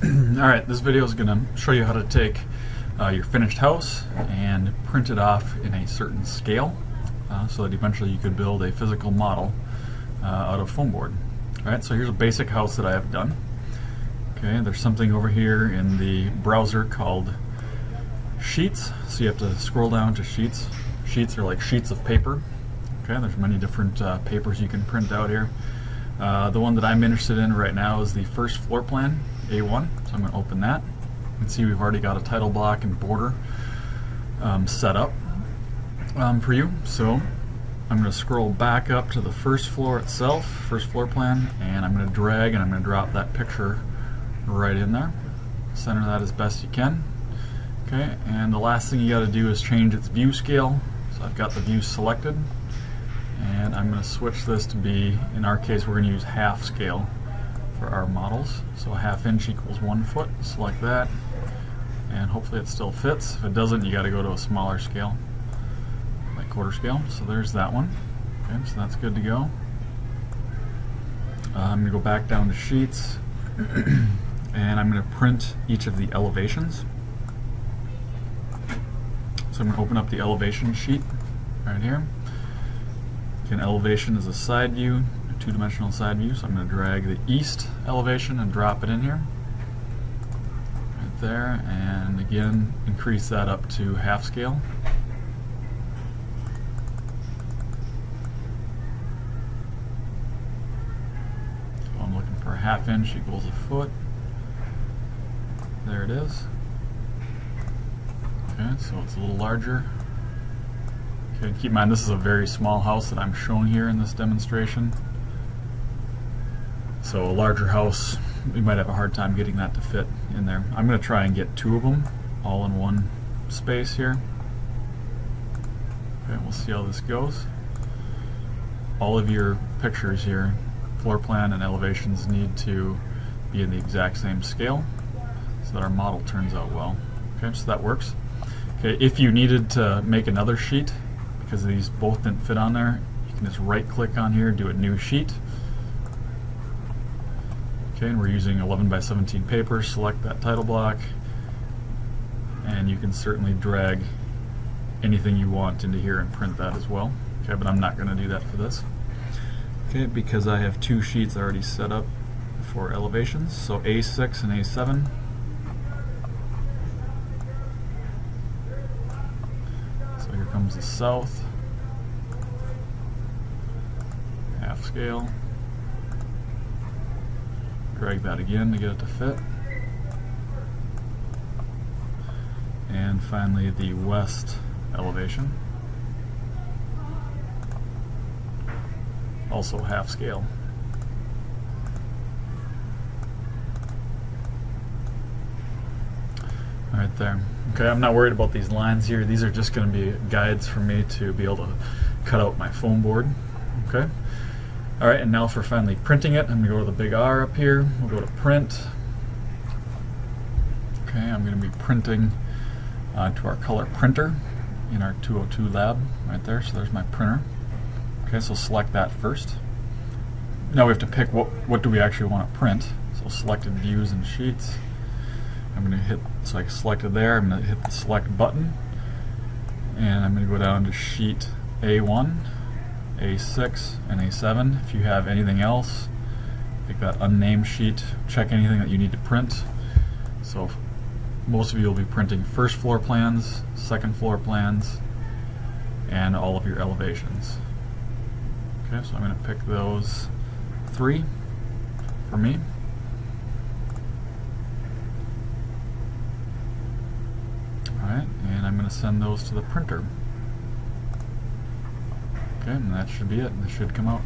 Alright, this video is going to show you how to take uh, your finished house and print it off in a certain scale uh, so that eventually you could build a physical model uh, out of foam board. Alright, so here's a basic house that I have done. Okay, there's something over here in the browser called Sheets, so you have to scroll down to Sheets. Sheets are like sheets of paper. Okay, there's many different uh, papers you can print out here. Uh, the one that I'm interested in right now is the first floor plan, A1. So I'm going to open that. You can see we've already got a title block and border um, set up um, for you. So I'm going to scroll back up to the first floor itself, first floor plan, and I'm going to drag and I'm going to drop that picture right in there. Center that as best you can. Okay, and the last thing you got to do is change its view scale. So I've got the view selected and I'm going to switch this to be, in our case we're going to use half scale for our models. So a half inch equals one foot, select that, and hopefully it still fits. If it doesn't, you got to go to a smaller scale, like quarter scale. So there's that one. Okay, so that's good to go. Uh, I'm going to go back down to sheets, and I'm going to print each of the elevations. So I'm going to open up the elevation sheet right here. Again, elevation is a side view, two-dimensional side view, so I'm going to drag the east elevation and drop it in here. Right there, and again, increase that up to half scale. So I'm looking for a half inch equals a foot. There it is. Okay, so it's a little larger. Okay, keep in mind this is a very small house that I'm showing here in this demonstration. So a larger house, we might have a hard time getting that to fit in there. I'm going to try and get two of them all in one space here. Okay, we'll see how this goes. All of your pictures here, floor plan and elevations need to be in the exact same scale so that our model turns out well. Okay, so that works. Okay, if you needed to make another sheet, because these both didn't fit on there, you can just right click on here, do a new sheet. Okay, and we're using 11 by 17 paper, select that title block, and you can certainly drag anything you want into here and print that as well. Okay, but I'm not going to do that for this. Okay, because I have two sheets already set up for elevations, so A6 and A7. So here comes the south. Half scale. Drag that again to get it to fit. And finally the west elevation. Also half scale. right there. Okay, I'm not worried about these lines here. These are just going to be guides for me to be able to cut out my foam board. Okay. All right, and now for finally printing it, I'm to go to the big R up here. We'll go to print. Okay, I'm going to be printing uh, to our color printer in our 202 lab right there. So there's my printer. Okay, so select that first. Now we have to pick what, what do we actually want to print. So selected views and sheets. I'm going to hit, so I selected there, I'm going to hit the select button and I'm going to go down to sheet A1, A6, and A7. If you have anything else, pick that unnamed sheet, check anything that you need to print. So most of you will be printing first floor plans, second floor plans, and all of your elevations. Okay, so I'm going to pick those three for me. Alright, and I'm going to send those to the printer. Okay, and that should be it. This should come out